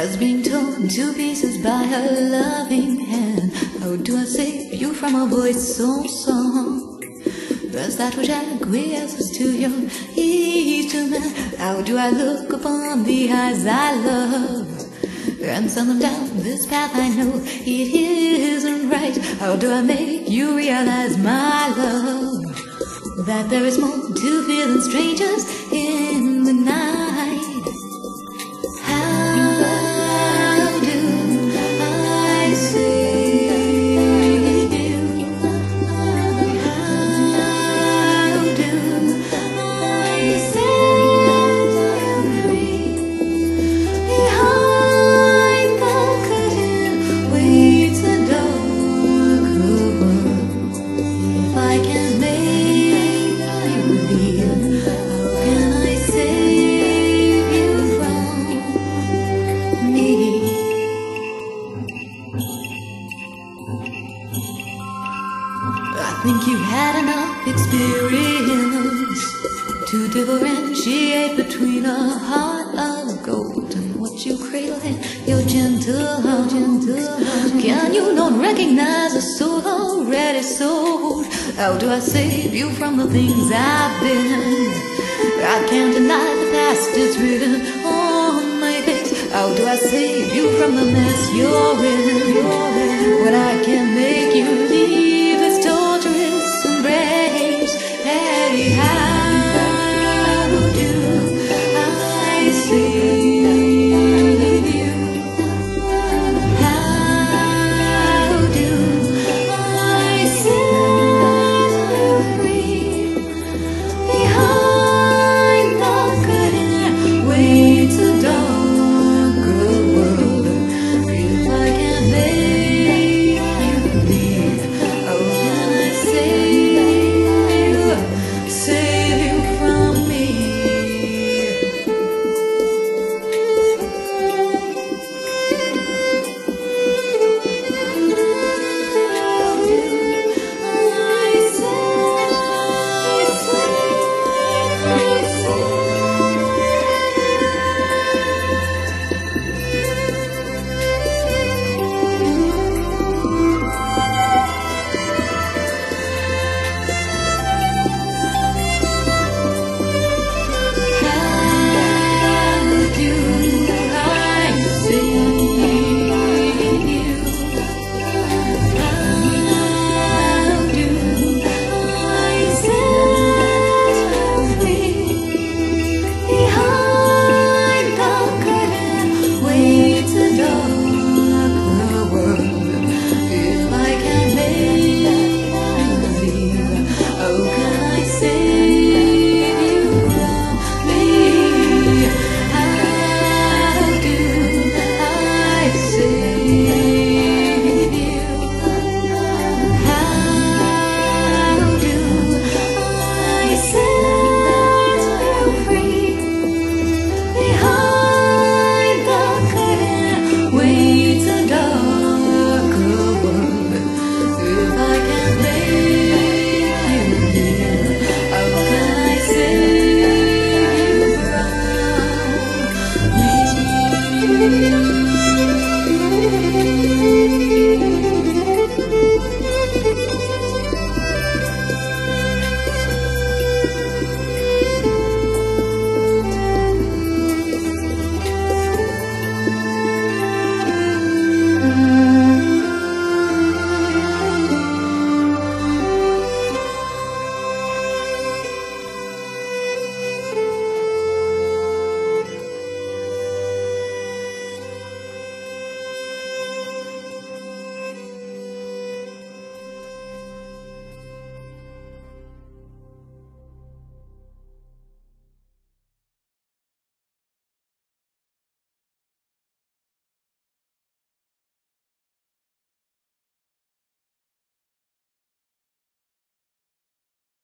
as been torn to pieces by a loving hand? How do I save you from a voice so soft as that which acquiesces to your instrument? How do I look upon the eyes I love? And send them down this path I know it isn't right. How do I make you realize my love? That there is more to than strangers I think you've had enough experience to differentiate between a heart of gold and what you cradle in your gentle heart. Can you not recognize a soul already sold? How do I save you from the things I've been? I can't deny the past is written on my face. How do I save you from the mess you're in? When I can't